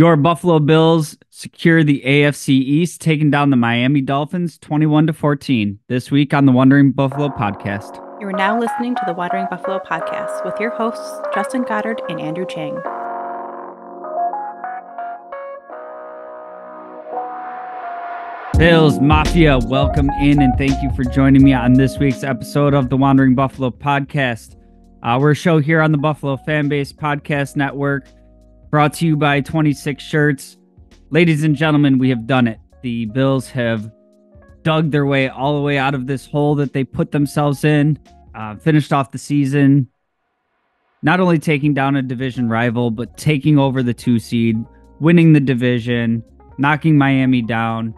Your Buffalo Bills secure the AFC East, taking down the Miami Dolphins 21 to 14 this week on the Wandering Buffalo podcast. You are now listening to the Wandering Buffalo podcast with your hosts, Justin Goddard and Andrew Chang. Bills Mafia, welcome in and thank you for joining me on this week's episode of the Wandering Buffalo podcast. Uh, we're a show here on the Buffalo Fambase Podcast Network, brought to you by 26 Shirts. Ladies and gentlemen, we have done it. The Bills have dug their way all the way out of this hole that they put themselves in, uh, finished off the season, not only taking down a division rival, but taking over the two seed, winning the division, knocking Miami down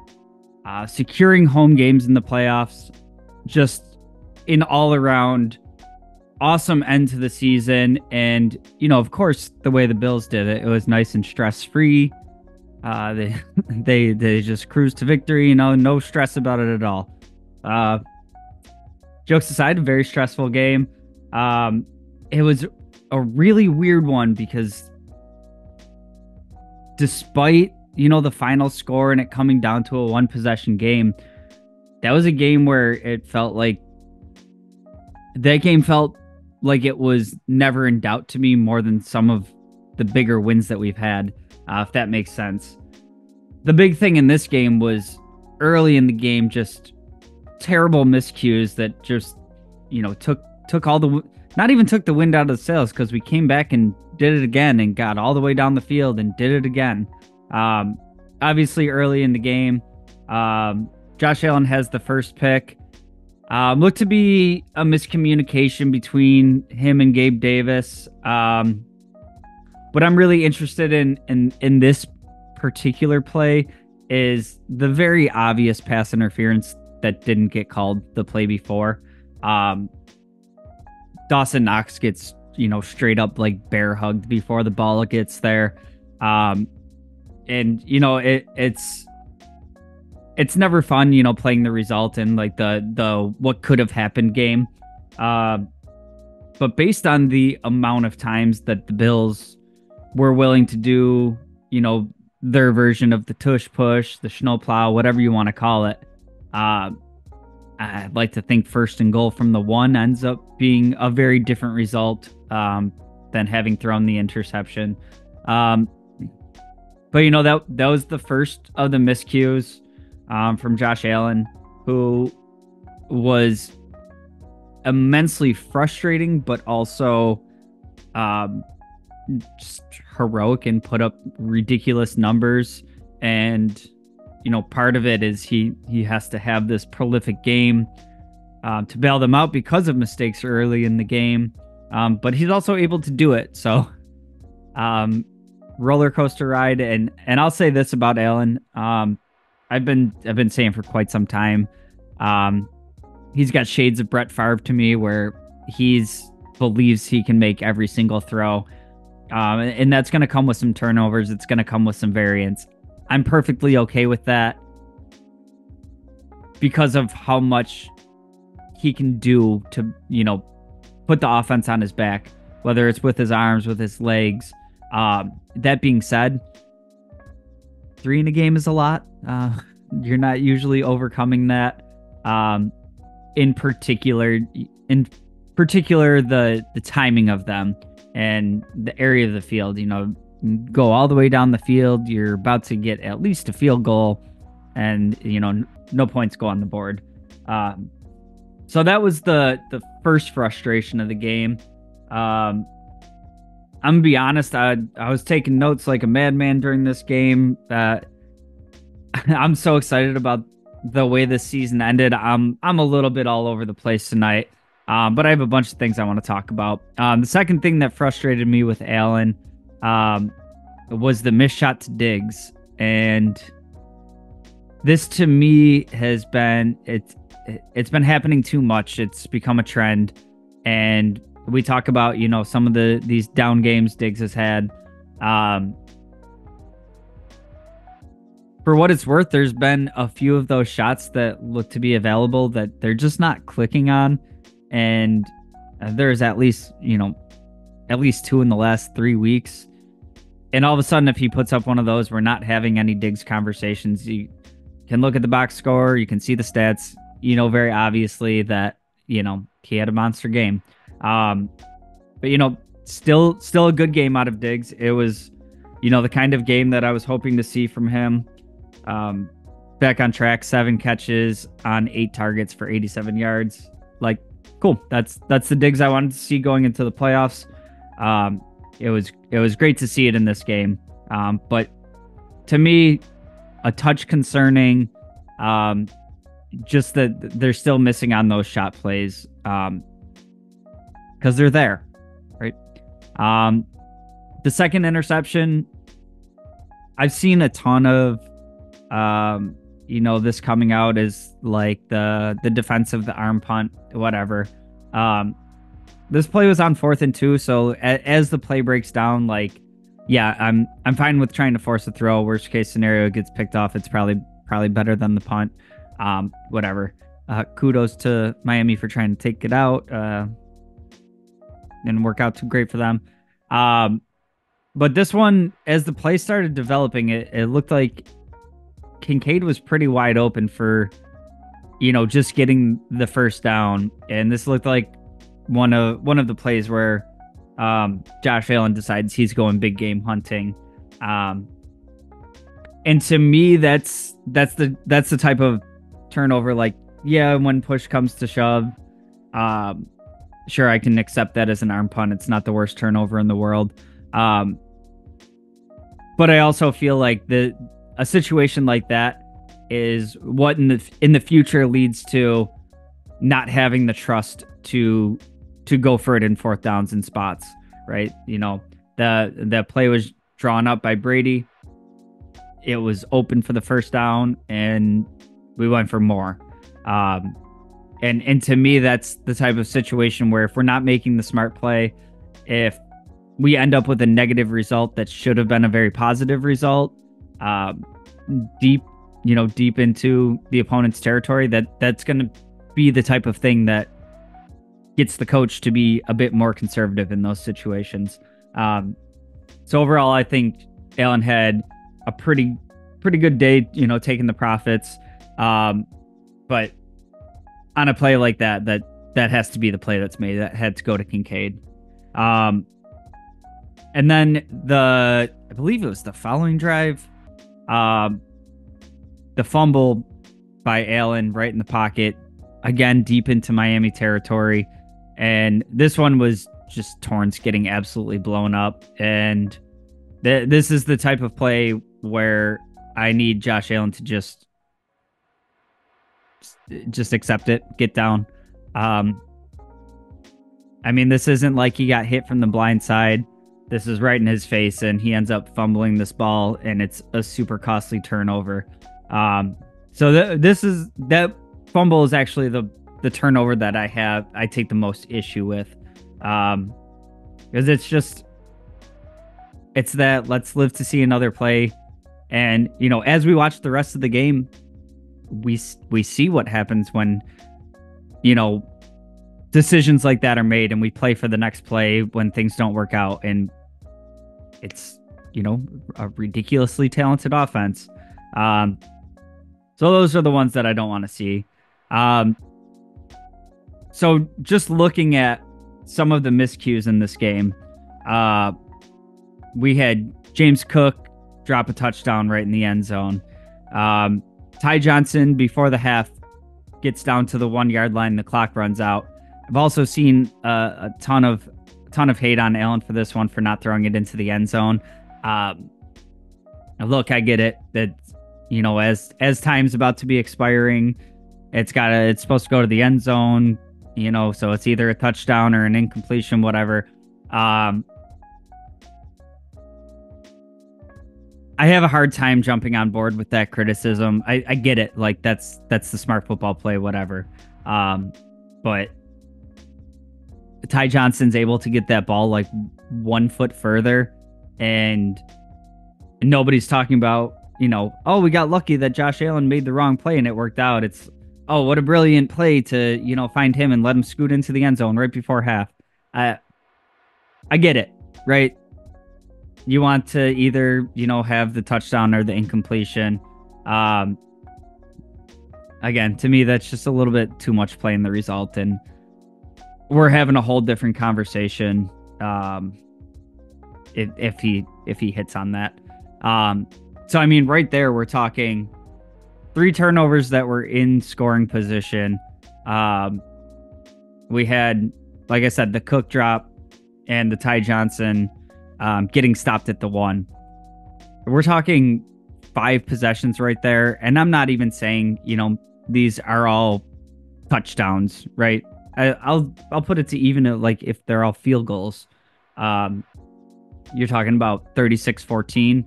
uh, securing home games in the playoffs, just in all around awesome end to the season. And, you know, of course, the way the Bills did it, it was nice and stress free. Uh, they, they, they just cruised to victory, you know, no stress about it at all. Uh, jokes aside, a very stressful game. Um, it was a really weird one because despite you know, the final score and it coming down to a one possession game, that was a game where it felt like that game felt like it was never in doubt to me more than some of the bigger wins that we've had, uh, if that makes sense. The big thing in this game was early in the game, just terrible miscues that just, you know, took took all the not even took the wind out of the sails because we came back and did it again and got all the way down the field and did it again. Um, obviously, early in the game, um, Josh Allen has the first pick. Um, looked to be a miscommunication between him and Gabe Davis. Um, what I'm really interested in in in this particular play is the very obvious pass interference that didn't get called the play before. Um, Dawson Knox gets you know straight up like bear hugged before the ball gets there. Um, and you know it it's it's never fun, you know, playing the result and like the the what could have happened game. Uh, but based on the amount of times that the Bills were willing to do, you know, their version of the tush push, the snowplow, whatever you want to call it, uh, I'd like to think first and goal from the one ends up being a very different result um, than having thrown the interception. Um, but you know that that was the first of the miscues um, from Josh Allen, who was immensely frustrating, but also um, just heroic and put up ridiculous numbers. And you know, part of it is he he has to have this prolific game um, to bail them out because of mistakes early in the game. Um, but he's also able to do it. So um, roller coaster ride. And and I'll say this about Allen. Um, I've been I've been saying for quite some time. Um, he's got shades of Brett Favre to me, where he's believes he can make every single throw. Um, and that's going to come with some turnovers. It's going to come with some variance. I'm perfectly okay with that because of how much he can do to, you know, put the offense on his back, whether it's with his arms, with his legs, um, that being said, three in a game is a lot. Uh, you're not usually overcoming that. Um, in particular, in particular, the the timing of them and the area of the field. You know, go all the way down the field. You're about to get at least a field goal, and you know, no points go on the board. Um, so that was the the first frustration of the game. Um, I'm gonna be honest. I I was taking notes like a madman during this game. That I'm so excited about the way this season ended. I'm I'm a little bit all over the place tonight. Um, but I have a bunch of things I want to talk about. Um, the second thing that frustrated me with Allen um, was the missed shot to Diggs, and this to me has been it's it's been happening too much. It's become a trend, and we talk about you know some of the these down games Diggs has had. Um, for what it's worth, there's been a few of those shots that look to be available that they're just not clicking on, and there's at least you know at least two in the last three weeks. and all of a sudden, if he puts up one of those, we're not having any Diggs conversations. You can look at the box score, you can see the stats. You know very obviously that you know he had a monster game. Um, but you know, still still a good game out of Diggs. It was, you know, the kind of game that I was hoping to see from him. Um, back on track, seven catches on eight targets for 87 yards. Like, cool. That's that's the Diggs I wanted to see going into the playoffs. Um, it was it was great to see it in this game. Um, but to me, a touch concerning. Um, just that they're still missing on those shot plays. Um, because they're there, right? Um, the second interception, I've seen a ton of, um, you know, this coming out is like the the defense of the arm punt, whatever. Um, this play was on fourth and two, so a, as the play breaks down, like, yeah, I'm I'm fine with trying to force a throw. Worst case scenario, it gets picked off. It's probably probably better than the punt. Um, whatever. Uh, kudos to Miami for trying to take it out. Uh, didn't work out too great for them. Um, but this one, as the play started developing, it, it looked like Kincaid was pretty wide open for, you know, just getting the first down. And this looked like one of one of the plays where um, Josh Allen decides he's going big game hunting. Um, and to me, that's that's the that's the type of turnover. Like, yeah, when push comes to shove, um, sure I can accept that as an arm punt. It's not the worst turnover in the world. Um, but I also feel like the a situation like that is what in the in the future leads to not having the trust to to go for it in fourth downs and spots, right? You know, the the play was drawn up by Brady. It was open for the first down and we went for more. Um, and and to me that's the type of situation where if we're not making the smart play if we end up with a negative result that should have been a very positive result um, deep you know deep into the opponent's territory that that's going to be the type of thing that gets the coach to be a bit more conservative in those situations. Um, so overall i think allen had a pretty pretty good day you know taking the profits. Um, but on a play like that, that that has to be the play that's made. That had to go to Kincaid. Um, and then the I believe it was the following drive, um, the fumble by Allen right in the pocket, again deep into Miami territory, and this one was just Torrence getting absolutely blown up. And th- this is the type of play where I need Josh Allen to just just accept it, get down. Um, I mean, this isn't like he got hit from the blind side. This is right in his face, and he ends up fumbling this ball, and it's a super costly turnover. Um, so th- this is that fumble is actually the the turnover that I have I take the most issue with, um, because it's just it's that let's live to see another play, and you know as we watch the rest of the game, we we see what happens when you know decisions like that are made and we play for the next play when things don't work out and it's you know a ridiculously talented offense. Um so those are the ones that i don't want to see. Um so just looking at some of the miscues in this game uh we had james cook drop a touchdown right in the end zone. Um Ty Johnson before the half gets down to the one yard line, the clock runs out. I've also seen uh, a ton of ton of hate on Allen for this one for not throwing it into the end zone. Um, look, I get it that you know as as time's about to be expiring, it's got it's supposed to go to the end zone. You know, so it's either a touchdown or an incompletion, whatever. Um, I have a hard time jumping on board with that criticism. I, I get it. Like that's that's the smart football play, whatever. Um, but Ty Johnson's able to get that ball like one foot further, and nobody's talking about you know, oh, we got lucky that Josh Allen made the wrong play and it worked out. It's oh, what a brilliant play to you know find him and let him scoot into the end zone right before half. I I get it, right? You want to either you know have the touchdown or the incompletion. Um, again, to me, that's just a little bit too much playing the result, and we're having a whole different conversation. Um, if, if he if he hits on that, um, so I mean, right there, we're talking three turnovers that were in scoring position. Um, we had, like I said, the Cook drop and the Ty Johnson um, getting stopped at the one. We're talking five possessions right there, and I'm not even saying you know these are all touchdowns, right? I, will I'll put it to even like if they're all field goals. Um, you're talking about 36 14.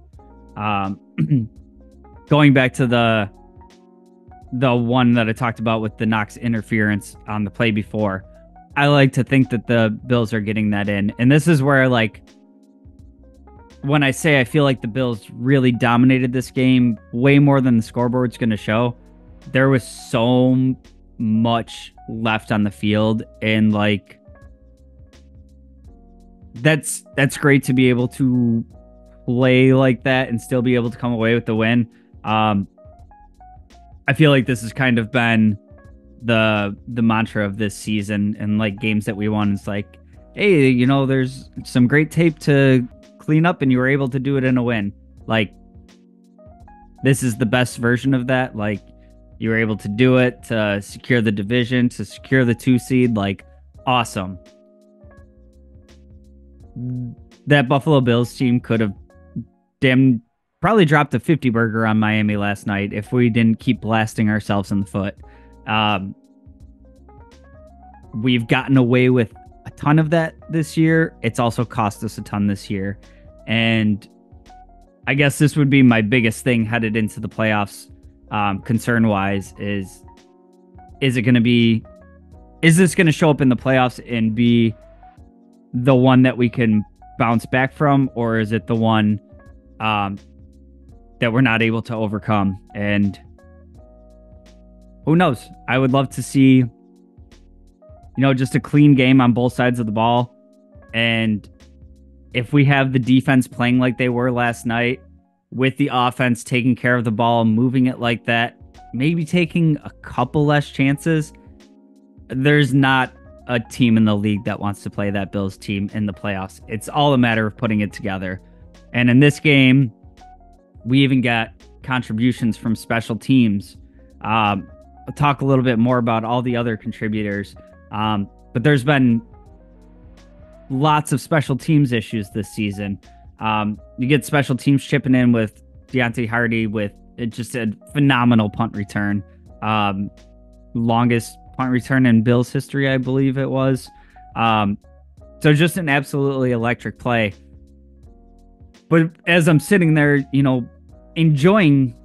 Um, going back to the the one that I talked about with the Knox interference on the play before, I like to think that the Bills are getting that in. And this is where like when I say I feel like the Bills really dominated this game way more than the scoreboard's going to show. There was so much left on the field and like that's that's great to be able to play like that and still be able to come away with the win. Um, I feel like this has kind of been the the mantra of this season and like games that we won. It's like, hey, you know, there's some great tape to clean up, and you were able to do it in a win. Like, this is the best version of that. Like, you were able to do it to secure the division, to secure the two seed. Like, awesome. That Buffalo Bills team could have damn probably dropped a 50 burger on Miami last night if we didn't keep blasting ourselves in the foot. Um, we've gotten away with a ton of that this year. It's also cost us a ton this year. And I guess this would be my biggest thing headed into the playoffs, um, concern wise, is is it going to be, is this going to show up in the playoffs and be the one that we can bounce back from, or is it the one um, that we're not able to overcome? And who knows? I would love to see, you know, just a clean game on both sides of the ball. And if we have the defense playing like they were last night, with the offense taking care of the ball, moving it like that, maybe taking a couple less chances, there's not a team in the league that wants to play that Bills team in the playoffs. It's all a matter of putting it together. And in this game, we even got contributions from special teams. Um, I'll talk a little bit more about all the other contributors. Um, but there's been lots of special teams issues this season. Um, you get special teams chipping in with Deonte Harty with it just a phenomenal punt return. Um, longest punt return in Bills history, I believe it was. Um, so just an absolutely electric play. But as I'm sitting there, you know, enjoying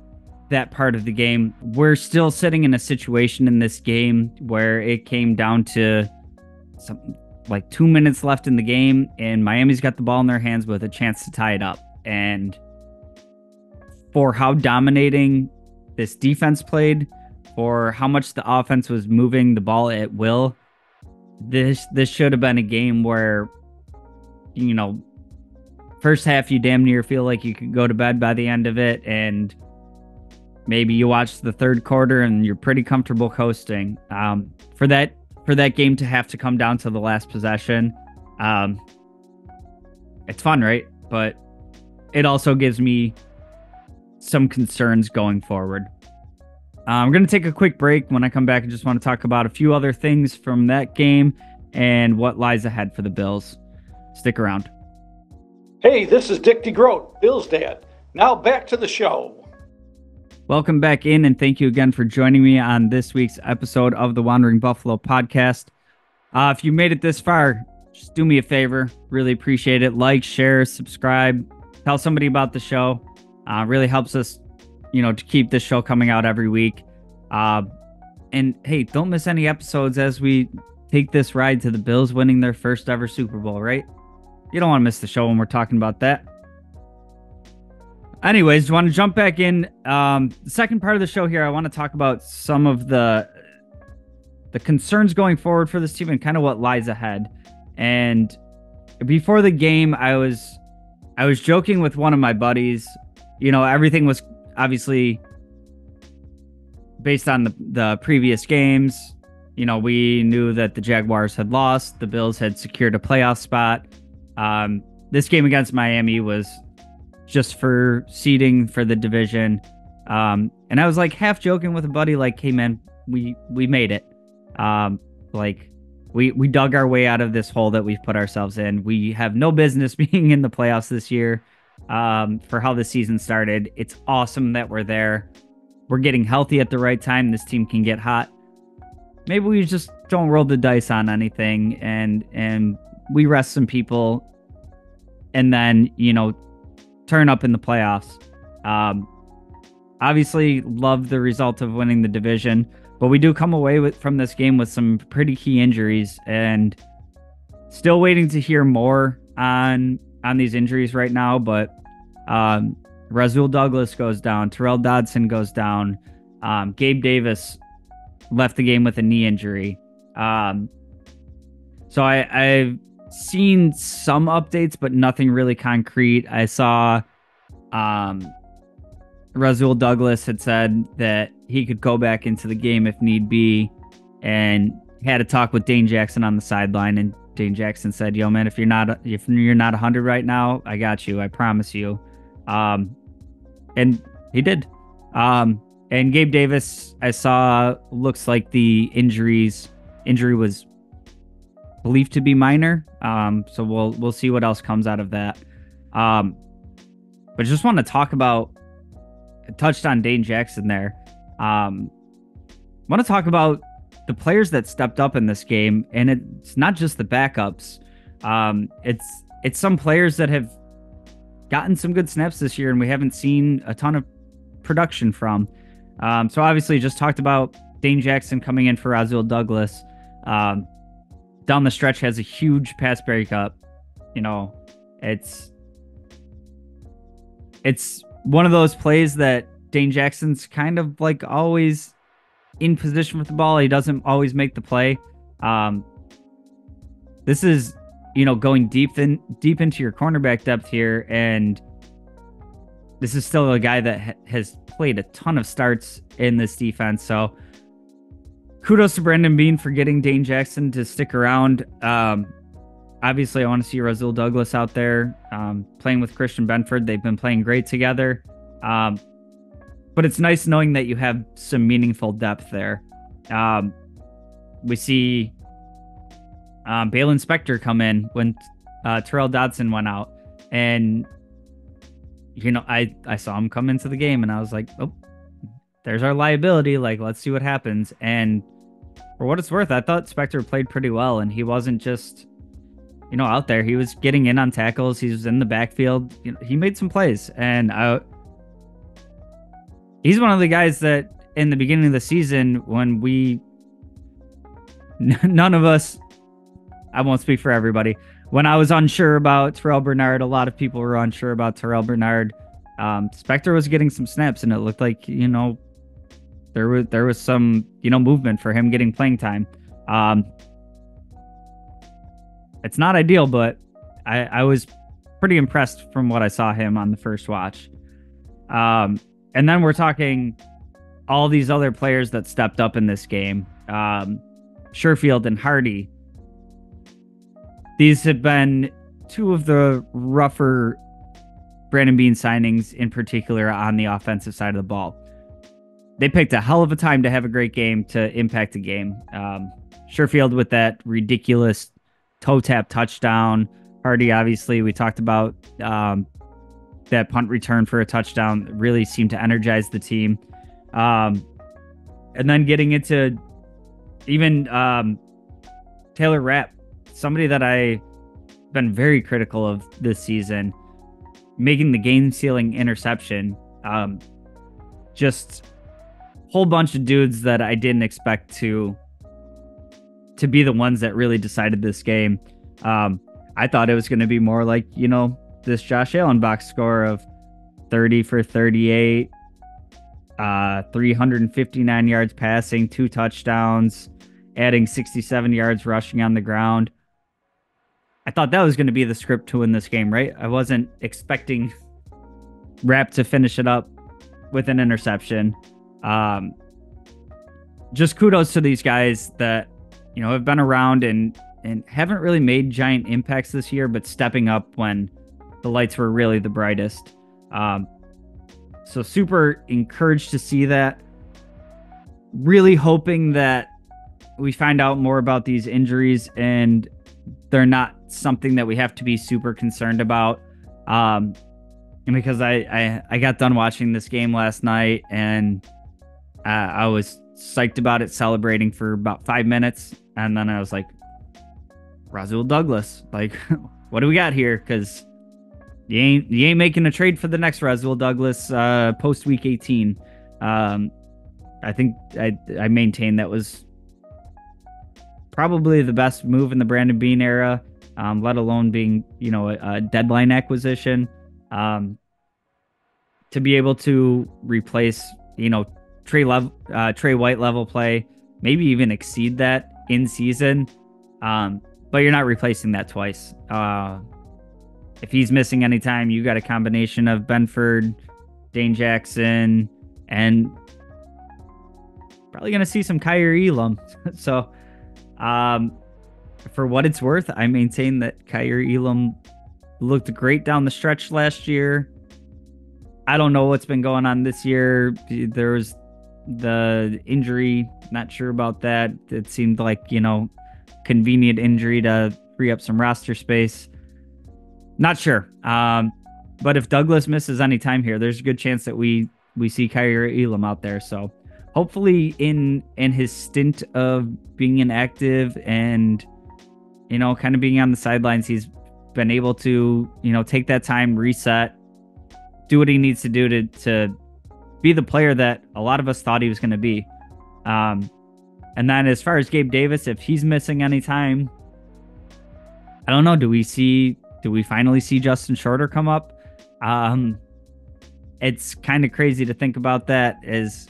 that part of the game. We're still sitting in a situation in this game where it came down to some like two minutes left in the game, and Miami's got the ball in their hands with a chance to tie it up. And for how dominating this defense played, for how much the offense was moving the ball at will, this this should have been a game where, you know, first half you damn near feel like you could go to bed by the end of it, and maybe you watch the third quarter and you're pretty comfortable coasting. Um, for that for that game to have to come down to the last possession, um, it's fun, right? But it also gives me some concerns going forward. Uh, I'm going to take a quick break. When I come back, I just want to talk about a few other things from that game and what lies ahead for the Bills. Stick around. Hey, this is Dick DeGroat, Bill's dad. Now back to the show. Welcome back in, and thank you again for joining me on this week's episode of the Wandering Buffalo podcast. Uh, if you made it this far, just do me a favor. Really appreciate it. Like, share, subscribe, tell somebody about the show. Uh, really helps us, you know, to keep this show coming out every week. Uh, and hey, don't miss any episodes as we take this ride to the Bills winning their first ever Super Bowl, right? You don't want to miss the show when we're talking about that. Anyways, want to jump back in? Um, the second part of the show here, I want to talk about some of the the concerns going forward for this team and kind of what lies ahead. And before the game, I was I was joking with one of my buddies. You know, everything was obviously based on the the previous games. You know, we knew that the Jaguars had lost, the Bills had secured a playoff spot. Um, this game against Miami was just for seeding for the division. Um, and I was like half joking with a buddy, like, "Hey man, we we made it. Um, like we we dug our way out of this hole that we've put ourselves in. We have no business being in the playoffs this year. Um, for how the season started, it's awesome that we're there. We're getting healthy at the right time. This team can get hot. Maybe we just don't roll the dice on anything and and we rest some people and then you know turn up in the playoffs. Um, obviously, love the result of winning the division, but we do come away with from this game with some pretty key injuries, and still waiting to hear more on on these injuries right now. But um, Rasul Douglas goes down, Tyrel Dodson goes down, um, Gabe Davis left the game with a knee injury. Um, so I, I've seen some updates, but nothing really concrete. I saw um, Rasul Douglas had said that he could go back into the game if need be, and had a talk with Dane Jackson on the sideline. And Dane Jackson said, "Yo, man, if you're not if you're not 100 right now, I got you. I promise you." Um, and he did. Um, and Gabe Davis, I saw, looks like the injuries injury was believed to be minor. Um, so we'll we'll see what else comes out of that. Um, but just want to talk about touched on Dane Jackson there. Um, want to talk about the players that stepped up in this game, and it's not just the backups. Um, it's it's some players that have gotten some good snaps this year, and we haven't seen a ton of production from. Um, so obviously, just talked about Dane Jackson coming in for Rasul Douglas. Um, down the stretch has a huge pass breakup. You know, it's it's one of those plays that Dane Jackson's kind of like always in position with the ball. He doesn't always make the play. Um, this is you know going deep in deep into your cornerback depth here, and this is still a guy that ha- has played a ton of starts in this defense. So kudos to Brandon Beane for getting Dane Jackson to stick around. Um, obviously, I want to see Rasul Douglas out there um, playing with Christian Benford. They've been playing great together. Um, but it's nice knowing that you have some meaningful depth there. Um, we see um, Baylon Spector come in when uh, Tyrel Dodson went out, and you know I I saw him come into the game, and I was like, oh, there's our liability. Like, let's see what happens. And for what it's worth, I thought Spector played pretty well, and he wasn't just you know out there. He was getting in on tackles. He was in the backfield. You know, he made some plays, and I he's one of the guys that in the beginning of the season when we none of us I won't speak for everybody. When I was unsure about Terrell Bernard, a lot of people were unsure about Terrell Bernard. Um, Spector was getting some snaps, and it looked like you know there was there was some you know movement for him getting playing time. Um, it's not ideal, but I, I was pretty impressed from what I saw him on the first watch. Um, and then we're talking all these other players that stepped up in this game. Um, Sherfield and Harty. These have been two of the rougher Brandon Beane signings, in particular on the offensive side of the ball. They picked a hell of a time to have a great game to impact the game. Um, Sherfield with that ridiculous toe tap touchdown. Harty, obviously, we talked about um, that punt return for a touchdown really seemed to energize the team. Um, and then getting into even um, Taylor Rapp, somebody that I've been very critical of this season, making the game sealing interception. Um, just whole bunch of dudes that I didn't expect to to be the ones that really decided this game. Um, I thought it was going to be more like you know this Josh Allen box score of 30 for 38, uh, 359 yards passing, two touchdowns, adding 67 yards rushing on the ground. I thought that was going to be the script to win this game, right? I wasn't expecting Rapp to finish it up with an interception. Um, just kudos to these guys that you know have been around and and haven't really made giant impacts this year, but stepping up when the lights were really the brightest. Um, so super encouraged to see that. Really hoping that we find out more about these injuries and they're not something that we have to be super concerned about. Um, and because I, I I got done watching this game last night and uh, I was psyched about it, celebrating for about five minutes, and then I was like, Rasul Douglas, like, what do we got here? Because you ain't you ain't making a trade for the next Rasul Douglas uh, post week 18. Um, I think I I maintain that was probably the best move in the Brandon Beane era, um, let alone being you know a, a deadline acquisition. Um, to be able to replace you know Trey level uh, Tre White level play, maybe even exceed that in season. Um, but you're not replacing that twice. Uh, if he's missing any time, you got a combination of Benford, Dane Jackson, and probably going to see some Kaiir Elam. so, um, for what it's worth, I maintain that Kaiir Elam looked great down the stretch last year. I don't know what's been going on this year. There was the injury, not sure about that. It seemed like, you know, convenient injury to free up some roster space. Not sure. Um, but if Douglas misses any time here, there's a good chance that we we see Kaiir Elam out there. So hopefully in in his stint of being inactive and you know kind of being on the sidelines, he's been able to you know take that time, reset, do what he needs to do to to be the player that a lot of us thought he was going to be. Um, and then as far as Gabe Davis, if he's missing any time, I don't know. Do we see? Do we finally see Justin Shorter come up? Um, it's kind of crazy to think about that as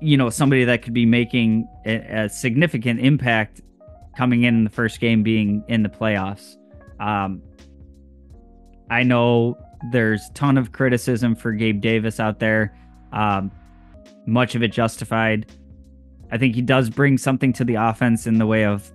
you know somebody that could be making a, a, significant impact coming in, in the first game being in the playoffs. Um, I know there's ton of criticism for Gabe Davis out there. Um, much of it justified. I think he does bring something to the offense in the way of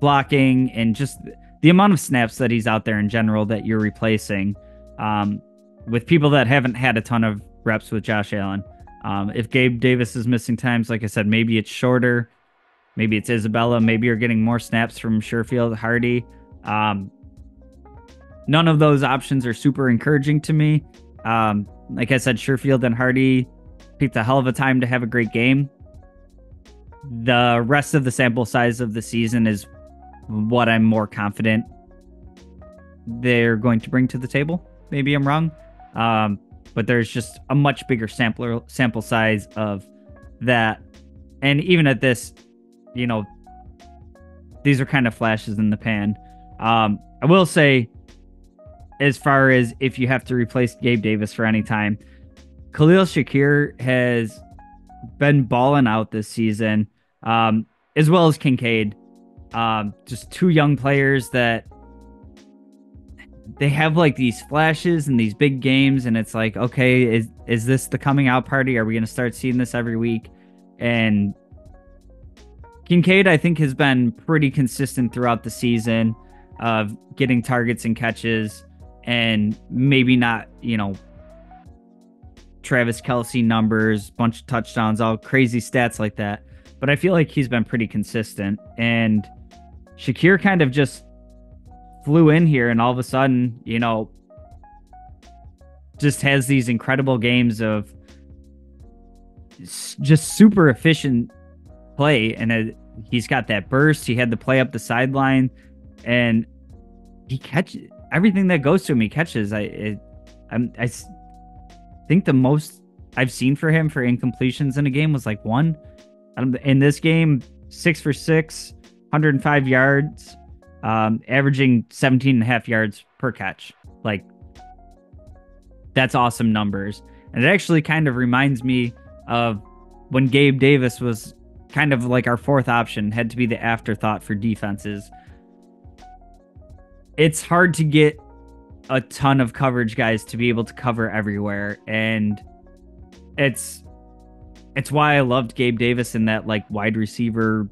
blocking and just the amount of snaps that he's out there in general that you're replacing um, with people that haven't had a ton of reps with Josh Allen. Um, if Gabe Davis is missing times, like I said, maybe it's shorter. Maybe it's Isabella. Maybe you're getting more snaps from Sherfield, Harty. Um, none of those options are super encouraging to me. Um, like I said, Sherfield and Harty picked a hell of a time to have a great game. The rest of the sample size of the season is what I'm more confident they're going to bring to the table. Maybe I'm wrong. Um, but there's just a much bigger sample sample size of that. And even at this, you know, these are kind of flashes in the pan. Um, I will say as far as if you have to replace Gabe Davis for any time. Khalil Shakir has been balling out this season, um, as well as Kincaid. Um, just two young players that they have like these flashes and these big games, and it's like, okay, is is this the coming out party? Are we going to start seeing this every week? And Kincaid, I think, has been pretty consistent throughout the season of getting targets and catches and maybe not, you know, Travis Kelce numbers, bunch of touchdowns, all crazy stats like that. But I feel like he's been pretty consistent. And Shakir kind of just flew in here and all of a sudden, you know, just has these incredible games of just super efficient play. And he's got that burst. He had the play up the sideline and he catches everything that goes to him, he catches. I, it, I'm, I think the most I've seen for him for incompletions in a game was like one. In this game, six for six, 105 yards, um, averaging 17 and a half yards per catch. Like, that's awesome numbers. And it actually kind of reminds me of when Gabe Davis was kind of like our fourth option, had to be the afterthought for defenses it's hard to get a ton of coverage guys to be able to cover everywhere and it's it's why I loved Gabe Davis in that like wide receiver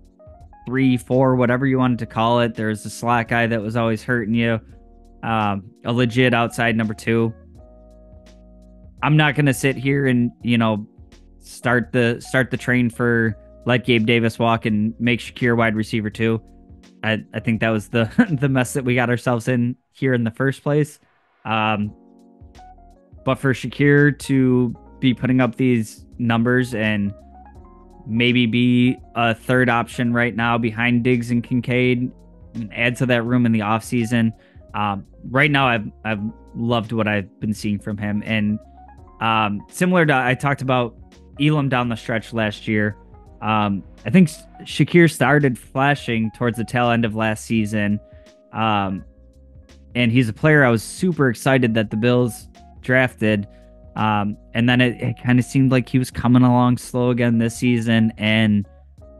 three, four, whatever you wanted to call it. There's a slack guy that was always hurting you. Um, a legit outside number two. I'm not gonna sit here and, you know, start the start the train for let Gabe Davis walk and make Shakir wide receiver two. I, I think that was the the mess that we got ourselves in here in the first place. Um, but for Shakir to be putting up these numbers and maybe be a third option right now behind Diggs and Kincaid and add to that room in the offseason. Um, right now, I've, I've loved what I've been seeing from him. And um, similar to I talked about Elam down the stretch last year. Um, I think Shakir started flashing towards the tail end of last season. Um, and he's a player I was super excited that the Bills drafted. Um, and then it, it kind of seemed like he was coming along slow again this season. And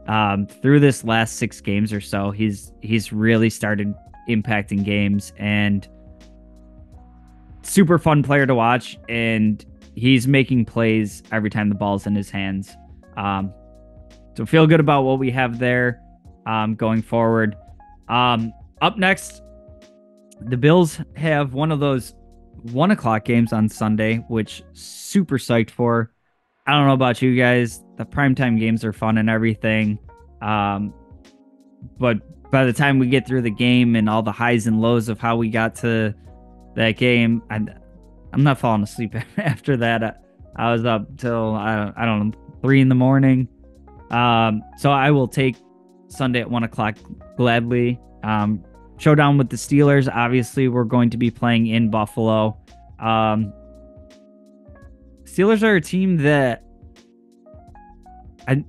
um, through this last six games or so, he's he's really started impacting games and super fun player to watch. And he's making plays every time the ball's in his hands. Um, so feel good about what we have there um, going forward. Um, up next, the Bills have one of those one o'clock games on Sunday, which super psyched for. I don't know about you guys. The primetime games are fun and everything. Um, but by the time we get through the game and all the highs and lows of how we got to that game, I, I'm not falling asleep after that. I, I was up till I, I don't know three in the morning. Um, so I will take Sunday at one o'clock gladly. Um, showdown with the Steelers. Obviously, we're going to be playing in Buffalo. Um, Steelers are a team that I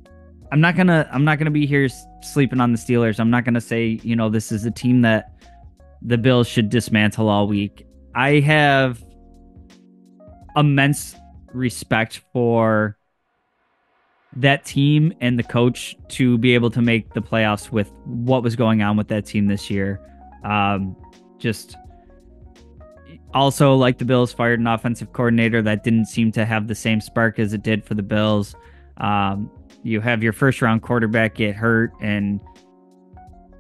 I'm not gonna I'm not gonna be here sleeping on the Steelers. I'm not gonna say you know this is a team that the Bills should dismantle all week. I have immense respect for that team and the coach to be able to make the playoffs with what was going on with that team this year. Um, just also like the Bills fired an offensive coordinator that didn't seem to have the same spark as it did for the Bills. Um, you have your first round quarterback get hurt and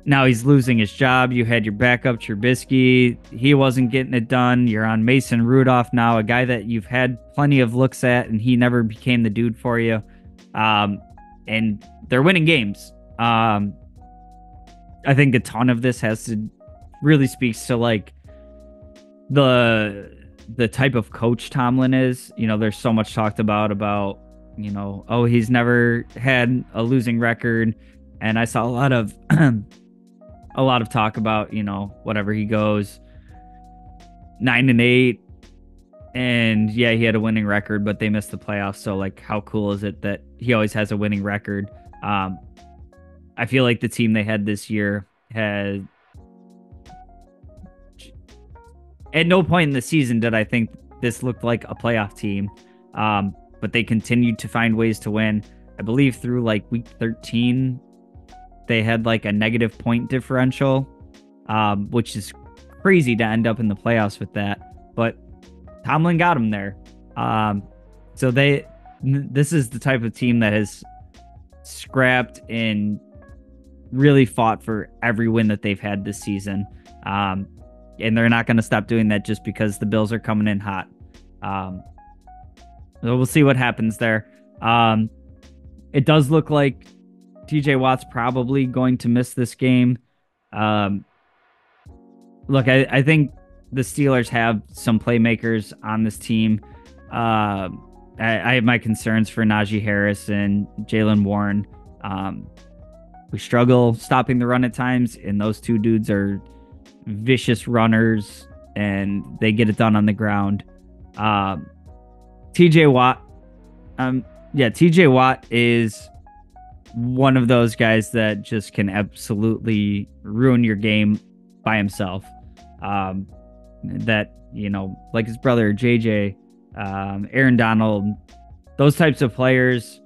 now he's losing his job. You had your backup Trubisky. He wasn't getting it done. You're on Mason Rudolph now, a guy that you've had plenty of looks at, and he never became the dude for you. Um, and they're winning games. Um, I think a ton of this has to really speaks to like the the type of coach Tomlin is. You know, there's so much talked about about you know, oh, he's never had a losing record, and I saw a lot of a lot of talk about you know whatever he goes nine and eight, and yeah, he had a winning record, but they missed the playoffs. So like, how cool is it that he always has a winning record? Um, I feel like the team they had this year had at no point in the season did I think this looked like a playoff team. Um, but they continued to find ways to win. I believe through like week 13, they had like a negative point differential, um, which is crazy to end up in the playoffs with that. But Tomlin got them there. Um, so they, this is the type of team that has scrapped and really fought for every win that they've had this season. Um, and they're not going to stop doing that just because the Bills are coming in hot. Um, so we'll see what happens there. Um, it does look like TJ Watt's probably going to miss this game. Um, look, I, I think the Steelers have some playmakers on this team. Uh, I, I, have my concerns for Najee Harris and Jaylen Warren. Um, we struggle stopping the run at times, and those two dudes are vicious runners and they get it done on the ground. Um, TJ Watt, um, yeah, TJ Watt is one of those guys that just can absolutely ruin your game by himself. Um, that you know, like his brother JJ, um, Aaron Donald, those types of players.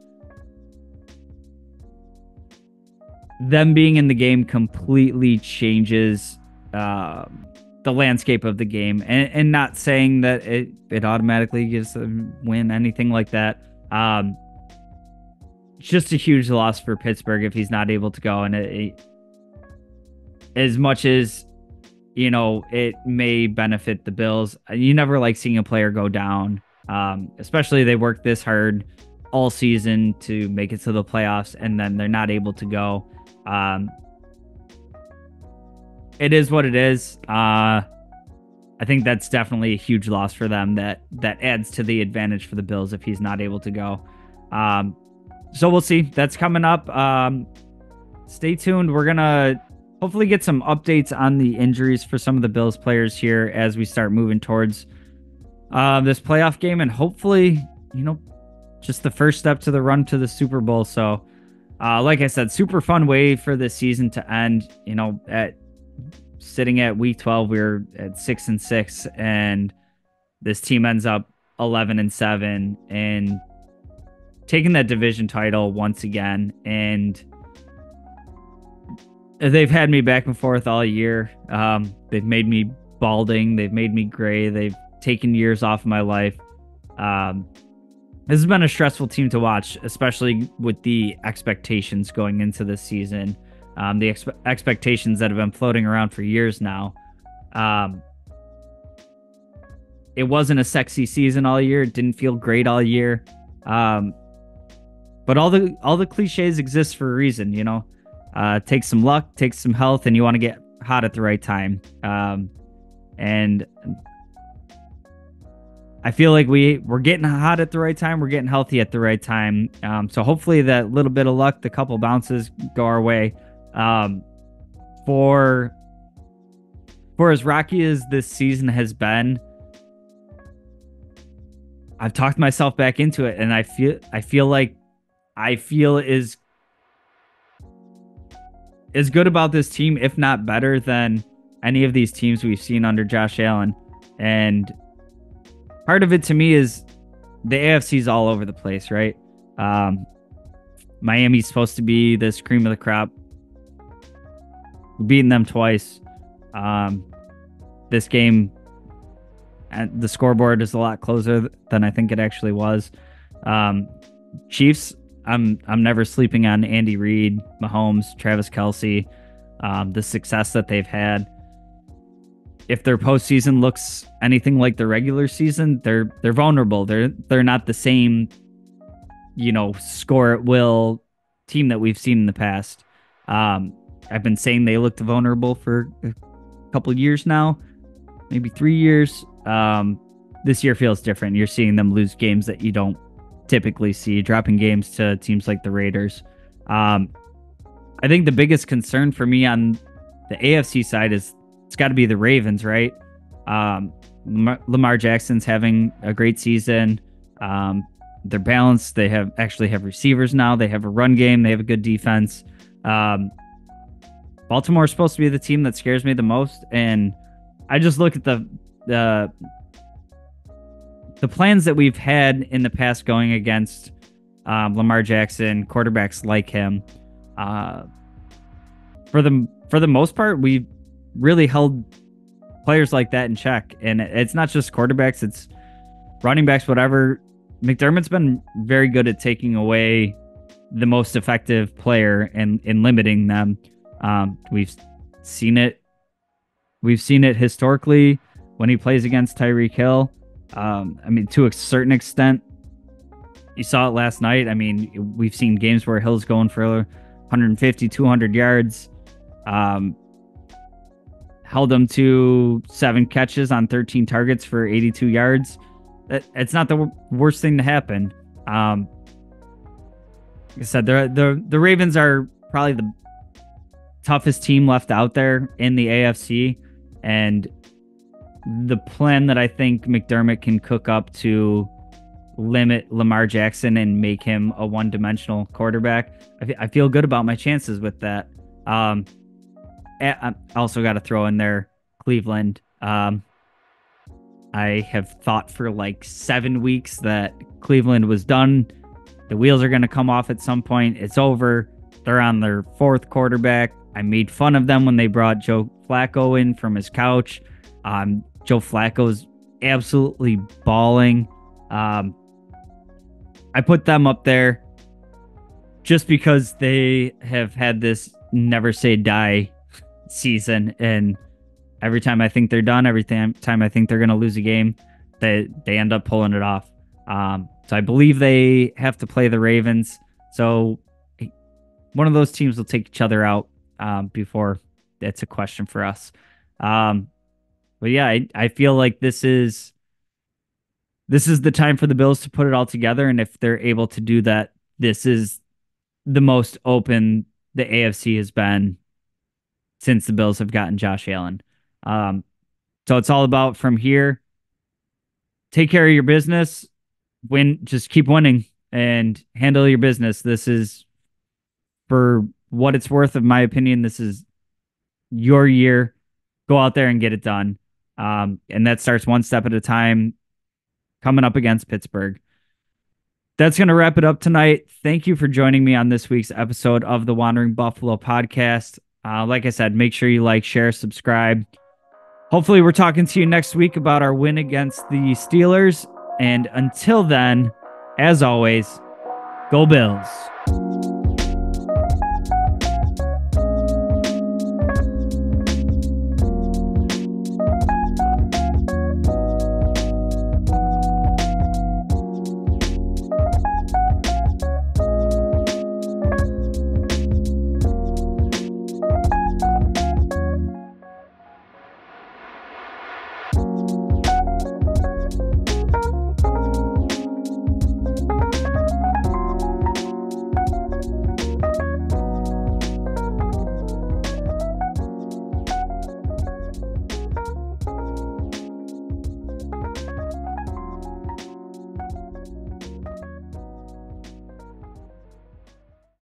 Them being in the game completely changes um, the landscape of the game, and, and not saying that it it automatically gives them win anything like that. Um, just a huge loss for Pittsburgh if he's not able to go, and it, it, as much as you know it may benefit the Bills, you never like seeing a player go down. Um, especially they worked this hard all season to make it to the playoffs, and then they're not able to go. Um, it is what it is. Uh, I think that's definitely a huge loss for them. That that adds to the advantage for the Bills if he's not able to go. Um, so we'll see. That's coming up. Um, stay tuned. We're gonna hopefully get some updates on the injuries for some of the Bills players here as we start moving towards uh, this playoff game, and hopefully, you know, just the first step to the run to the Super Bowl. So, uh, like I said, super fun way for the season to end. You know, at sitting at week 12, we are at six and six, and this team ends up 11 and seven and taking that division title once again. And they've had me back and forth all year. Um, they've made me balding, they've made me gray, they've taken years off of my life. Um, this has been a stressful team to watch, especially with the expectations going into this season. Um, the expe- expectations that have been floating around for years now. Um, it wasn't a sexy season all year. It didn't feel great all year. Um, but all the all the cliches exist for a reason, you know. Uh, take some luck, take some health, and you want to get hot at the right time. Um, and I feel like we we're getting hot at the right time. We're getting healthy at the right time. Um, so hopefully that little bit of luck, the couple bounces go our way. Um, for for as rocky as this season has been, I've talked myself back into it, and I feel I feel like I feel is is good about this team, if not better than any of these teams we've seen under Josh Allen. And part of it to me is the AFC's all over the place, right? Um, Miami's supposed to be this cream of the crop. We've beaten them twice. Um, this game, and the scoreboard is a lot closer than I think it actually was. Um, Chiefs, I'm I'm never sleeping on Andy Reid, Mahomes, Travis Kelce, um, the success that they've had if their postseason looks anything like the regular season, they're they're vulnerable. They're they're not the same, you know, score at will team that we've seen in the past. Um, I've been saying they looked vulnerable for a couple years now, maybe three years. Um, this year feels different. You're seeing them lose games that you don't typically see, dropping games to teams like the Raiders. Um, I think the biggest concern for me on the AFC side is it's got to be the Ravens, right? Um, Lamar Jackson's having a great season. Um, they're balanced. They have actually have receivers now. They have a run game. They have a good defense. Um, Baltimore is supposed to be the team that scares me the most, and I just look at the the the plans that we've had in the past going against um, Lamar Jackson, quarterbacks like him. Uh, for the for the most part, we really held players like that in check. And it's not just quarterbacks, it's running backs, whatever. McDermott's been very good at taking away the most effective player and in limiting them. Um, we've seen it. We've seen it historically when he plays against Tyreek Hill. Um, I mean, to a certain extent, you saw it last night. I mean, we've seen games where Hill's going for 150, 200 yards. Um, held them to seven catches on 13 targets for 82 yards. It's not the worst thing to happen. Um, like I said, the the the Ravens are probably the toughest team left out there in the AFC, and the plan that I think McDermott can cook up to limit Lamar Jackson and make him a one-dimensional quarterback. I, f- I feel good about my chances with that. Um, I also got to throw in there Cleveland. Um, I have thought for like seven weeks that Cleveland was done. The wheels are going to come off at some point. It's over. They're on their fourth quarterback. I made fun of them when they brought Joe Flacco in from his couch. Um, Joe Flacco is absolutely balling. Um, I put them up there just because they have had this never say die season and every time I think they're done, every time I think they're going to lose a game, they they end up pulling it off. Um, so I believe they have to play the Ravens. So one of those teams will take each other out um, before it's a question for us. Um, but yeah, I, I feel like this is this is the time for the Bills to put it all together, and if they're able to do that, this is the most open the AFC has been since the Bills have gotten Josh Allen. Um, so it's all about from here. Take care of your business, win, just keep winning and handle your business. This is, for what it's worth, of my opinion, this is your year. Go out there and get it done. Um, and that starts one step at a time coming up against Pittsburgh. That's going to wrap it up tonight. Thank you for joining me on this week's episode of the Wandering Buffalo podcast. Uh, like I said, make sure you like, share, subscribe. Hopefully, we're talking to you next week about our win against the Steelers. And until then, as always, go Bills.